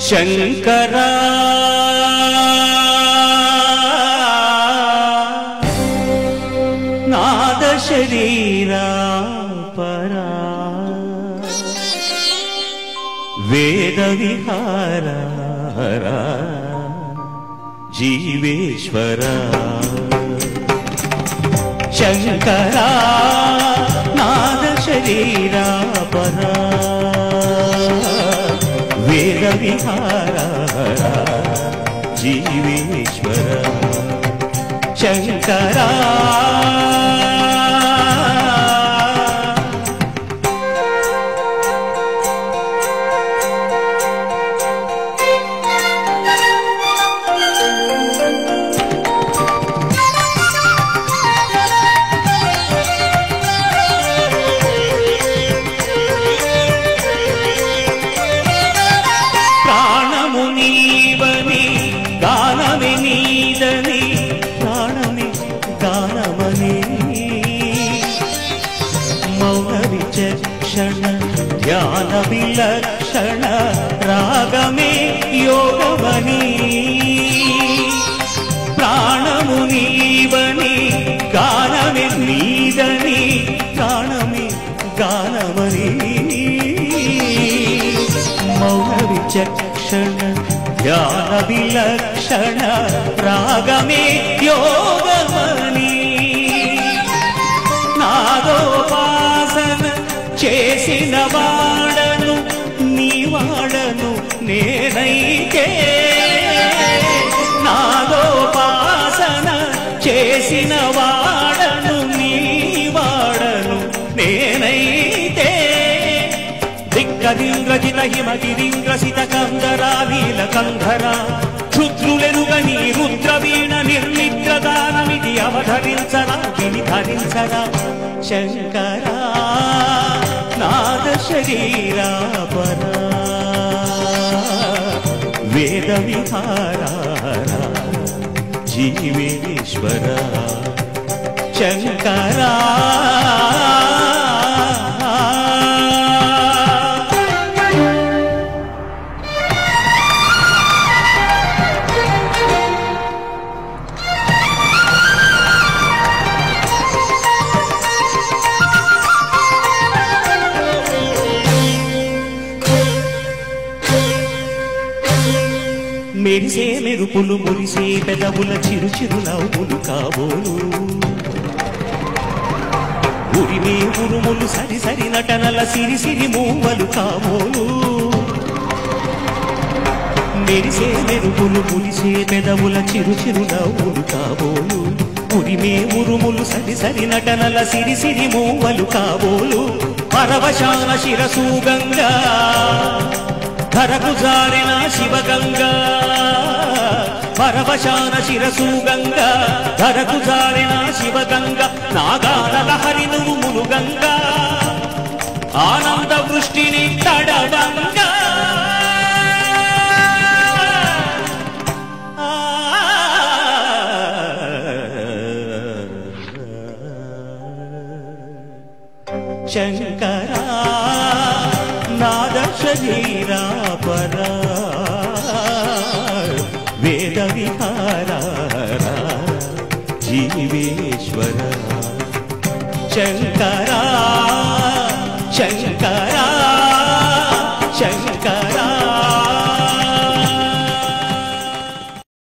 శంకరా. నాద శరీరా పరా. వేద విహారా జీవేశ్వరా. శంకరా నాద శరీరా పరా. వేద విహార జీవేశ్వర శంకరా ప్రాణము నీవని గానమే నీదని ప్రాణమే గానమని మౌన విచక్షణ ధ్యాన విలక్షణ రాగమే యోగమని ప్రాణము నీవని గానమే నీదని ప్రాణమే గానమని మౌన విచక్షణ ధ్యాన విలక్షణ రాగమే యోగమని నాదోపాసన చేసిన వాడను నీ వాడను నేనైతే దిక్కదింద్రజిత హిమగిరింద్రసిత కందరా నీల కంధరా క్షుద్రులెరుగని రుద్రవీణ నిర్మిత్ర దానమిది అవధరించరా విని ధరించరా శంకరా నాద శరీరా పరా వేద విహారా జీవేశ్వరా. శంకరా మెరిసే మెరుపులు మురిసే పెదవుల చిరు చిరు నవ్వులు కాబోలు. ఉరిమే ఉరుములు సరి సరి నటనల సిరి సిరి మూవలు కాబోలు. మెరిసే మెరుపులు మురిసే పెదవుల చిరు చిరు నవ్వులు కాబోలు. ఉరిమే ఉరుములు సరి సరి నటనల సిరి సిరి మూవలు కాబోలు. పరవశాన శిరసు గంగా ధరకు జారిన శివగంగా పరవశాన శిరసు గంగా ధరకు జారిన శివగంగా నాగాల హరి నువ్వు మునుగంగా ఆనంద వృష్టిని తడవంగా. శంకరా నాద శరీరా పరా వేద విహార జీవేశ్వర. శంకరా శంకర.